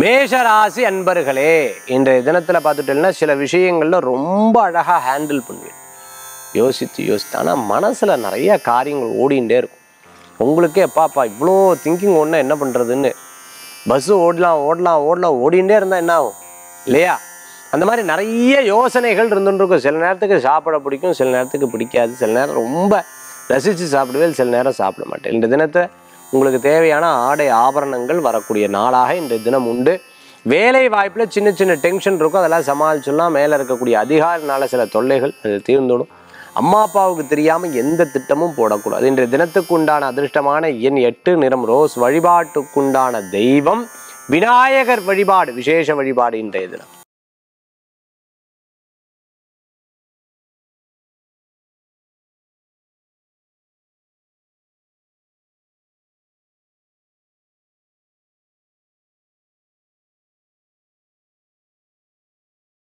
மேஷராசி அன்பர்களே இன்றைய தினத்தில் பார்த்துட்டேன்னா சில விஷயங்களில் ரொம்ப அழகாக ஹேண்டில் பண்ணுவேன் யோசித்து யோசித்து. ஆனால் மனசில் நிறைய காரியங்கள் ஓடிண்டே இருக்கும். உங்களுக்கே பாப்பா இவ்வளோ திங்கிங் ஒன்றா என்ன பண்ணுறதுன்னு பஸ்ஸு ஓடலாம் ஓடலாம் ஓடலாம் ஓடிண்டே இருந்தால் என்ன ஆகும்? இல்லையா? அந்த மாதிரி நிறைய யோசனைகள் இருந்துருக்கும் சில நேரத்துக்கு சாப்பிட பிடிக்கும் சில நேரத்துக்கு பிடிக்காது. சில நேரம் ரொம்ப ரசித்து சாப்பிடுவேன் சில நேரம் சாப்பிட மாட்டேன். இந்த தினத்தை உங்களுக்கு தேவையான ஆடை ஆபரணங்கள் வரக்கூடிய நாளாக இன்றைய தினம் உண்டு. வேலை வாய்ப்பில் சின்ன சின்ன டென்ஷன் இருக்கும். அதெல்லாம் சமாளிச்சுலாம் மேலே இருக்கக்கூடிய அதிகாரினால சில தொல்லைகள் அது தீர்ந்துடும் அம்மா அப்பாவுக்கு தெரியாமல் எந்த திட்டமும் போடக்கூடாது. இன்றைய தினத்துக்கு உண்டான அதிர்ஷ்டமான எண் எட்டு நிறம் ரோஸ் வழிபாட்டுக்குண்டான தெய்வம். விநாயகர் வழிபாடு விசேஷ வழிபாடு இன்றைய தினம்.